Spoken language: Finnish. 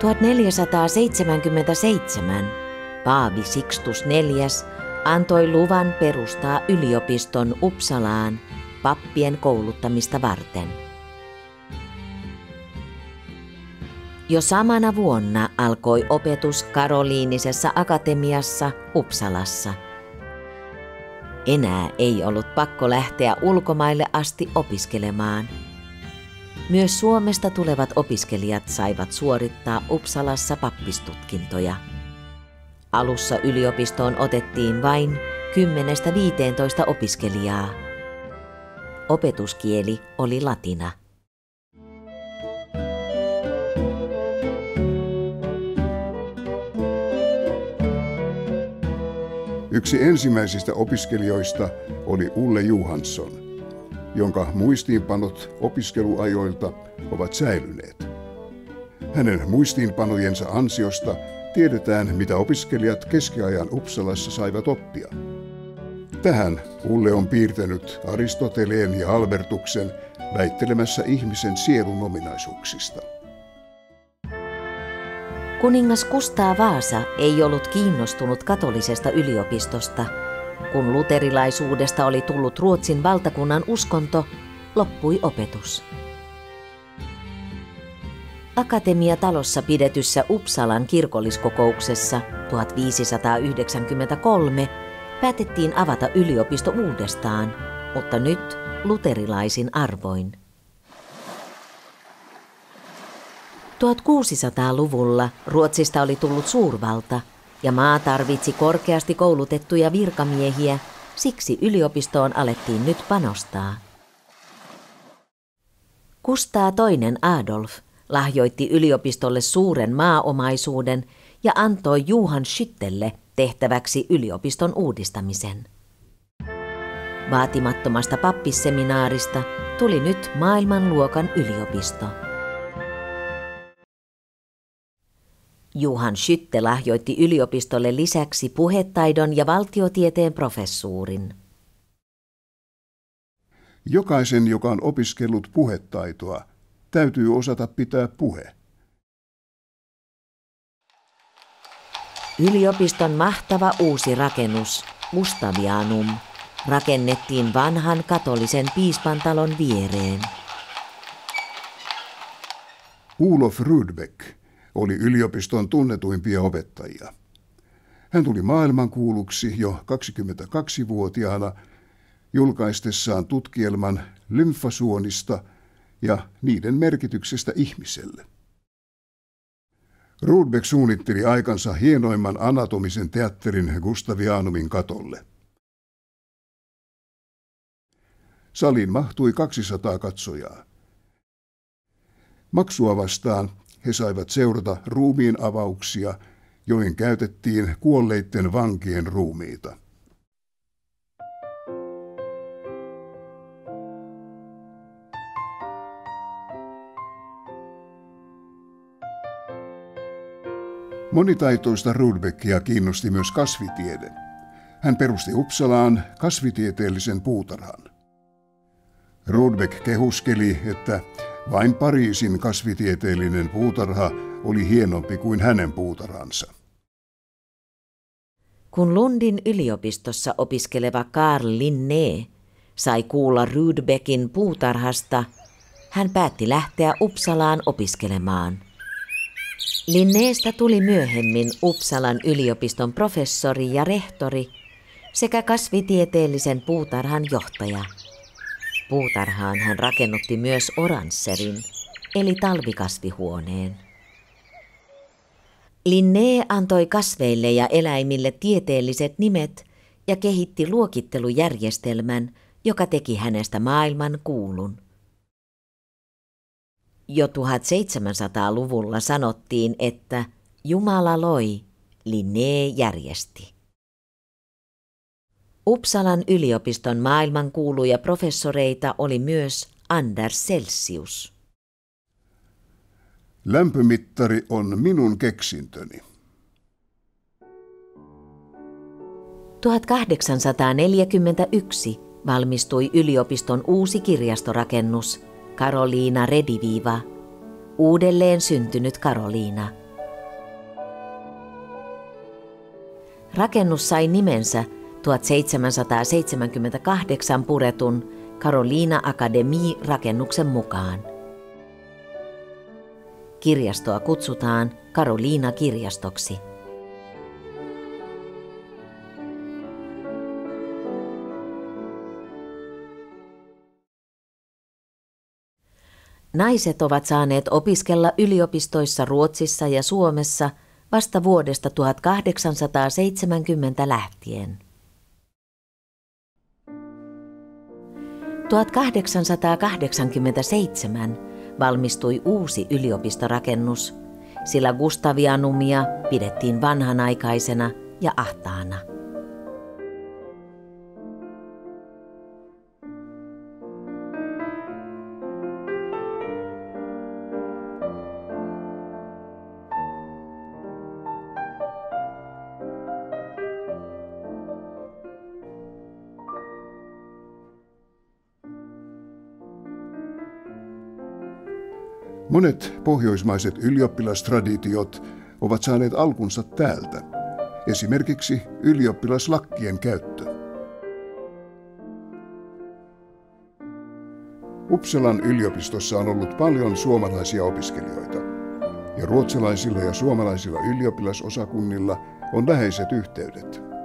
1477 Paavi Sixtus IV antoi luvan perustaa yliopiston Uppsalaan pappien kouluttamista varten. Jo samana vuonna alkoi opetus Karoliinisessa akatemiassa Uppsalassa. Enää ei ollut pakko lähteä ulkomaille asti opiskelemaan. Myös Suomesta tulevat opiskelijat saivat suorittaa Uppsalassa pappistutkintoja. Alussa yliopistoon otettiin vain 10-15 opiskelijaa. Opetuskieli oli latina. Yksi ensimmäisistä opiskelijoista oli Ulle Johansson, jonka muistiinpanot opiskeluajoilta ovat säilyneet. Hänen muistiinpanojensa ansiosta tiedetään, mitä opiskelijat keskiajan Uppsalassa saivat oppia. Tähän Ulle on piirtänyt Aristoteleen ja Albertuksen väittelemässä ihmisen sielun ominaisuuksista. Kuningas Kustaa Vaasa ei ollut kiinnostunut katolisesta yliopistosta. Kun luterilaisuudesta oli tullut Ruotsin valtakunnan uskonto, loppui opetus. Akatemiatalossa pidetyssä Uppsalan kirkolliskokouksessa 1593 päätettiin avata yliopisto uudestaan, mutta nyt luterilaisin arvoin. 1600-luvulla Ruotsista oli tullut suurvalta ja maa tarvitsi korkeasti koulutettuja virkamiehiä, siksi yliopistoon alettiin nyt panostaa. Kustaa toinen Adolf lahjoitti yliopistolle suuren maaomaisuuden ja antoi Juhan Schüttelle tehtäväksi yliopiston uudistamisen. Vaatimattomasta pappisseminaarista tuli nyt maailmanluokan yliopisto. Juhan Schütte lahjoitti yliopistolle lisäksi puhetaidon ja valtiotieteen professuurin. Jokaisen, joka on opiskellut puhetaitoa, täytyy osata pitää puhe. Yliopiston mahtava uusi rakennus, Gustavianum, rakennettiin vanhan katolisen piispantalon viereen. Ulof Rudbeck oli yliopiston tunnetuimpia opettajia. Hän tuli maailmankuuluksi jo 22-vuotiaana julkaistessaan tutkielman lymfasuonista – ja niiden merkityksestä ihmiselle. Rudbeck suunnitteli aikansa hienoimman anatomisen teatterin Gustavianumin katolle. Saliin mahtui 200 katsojaa. Maksua vastaan he saivat seurata ruumiin avauksia, joihin käytettiin kuolleiden vankien ruumiita. Monitaitoista Rudbeckia kiinnosti myös kasvitiede. Hän perusti Uppsalaan kasvitieteellisen puutarhan. Rudbeck kehuskeli, että vain Pariisin kasvitieteellinen puutarha oli hienompi kuin hänen puutarhansa. Kun Lundin yliopistossa opiskeleva Karl Linné sai kuulla Rudbeckin puutarhasta, hän päätti lähteä Uppsalaan opiskelemaan. Linneestä tuli myöhemmin Uppsalan yliopiston professori ja rehtori sekä kasvitieteellisen puutarhan johtaja. Puutarhaan hän rakennutti myös oransserin, eli talvikasvihuoneen. Linné antoi kasveille ja eläimille tieteelliset nimet ja kehitti luokittelujärjestelmän, joka teki hänestä maailman kuulun. Jo 1700-luvulla sanottiin, että Jumala loi, Linné järjesti. Uppsalan yliopiston maailmankuuluja professoreita oli myös Anders Celsius. Lämpömittari on minun keksintöni. 1841 valmistui yliopiston uusi kirjastorakennus, Karoliina Rediviiva, uudelleen syntynyt Karoliina. Rakennus sai nimensä – 1778 puretun Karoliina Akademii-rakennuksen mukaan. Kirjastoa kutsutaan Karoliina kirjastoksi. Naiset ovat saaneet opiskella yliopistoissa Ruotsissa ja Suomessa vasta vuodesta 1870 lähtien. 1887 valmistui uusi yliopistorakennus, sillä Gustavianumia pidettiin vanhanaikaisena ja ahtaana. Monet pohjoismaiset ylioppilastraditiot ovat saaneet alkunsa täältä, esimerkiksi ylioppilaslakkien käyttö. Uppsalan yliopistossa on ollut paljon suomalaisia opiskelijoita, ja ruotsalaisilla ja suomalaisilla ylioppilasosakunnilla on läheiset yhteydet.